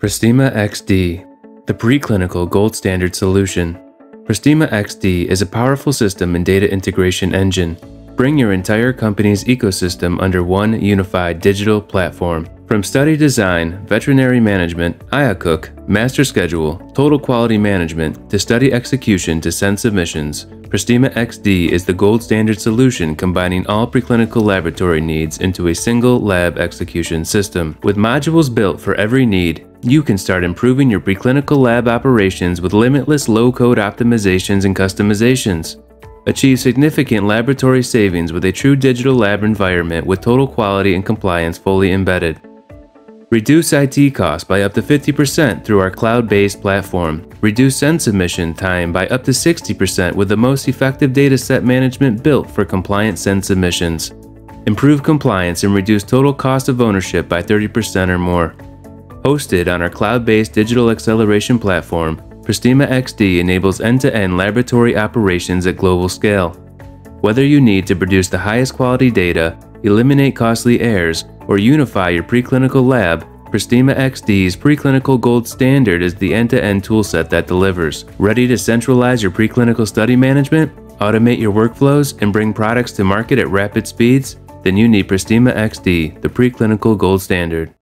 Pristima XD, the preclinical gold standard solution. Pristima XD is a powerful system and data integration engine. Bring your entire company's ecosystem under one unified digital platform. From study design, veterinary management, IACUC, master schedule, total quality management, to study execution to send submissions, Pristima XD is the gold standard solution combining all preclinical laboratory needs into a single lab execution system. With modules built for every need, you can start improving your preclinical lab operations with limitless low-code optimizations and customizations. Achieve significant laboratory savings with a true digital lab environment with total quality and compliance fully embedded. Reduce IT costs by up to 50% through our cloud-based platform. Reduce send submission time by up to 60% with the most effective dataset management built for compliant send submissions. Improve compliance and reduce total cost of ownership by 30% or more. Hosted on our cloud-based digital acceleration platform, Pristima XD enables end-to-end laboratory operations at global scale. Whether you need to produce the highest quality data, eliminate costly errors, or unify your preclinical lab, Pristima XD's preclinical gold standard is the end-to-end toolset that delivers. Ready to centralize your preclinical study management, automate your workflows, and bring products to market at rapid speeds? Then you need Pristima XD, the preclinical gold standard.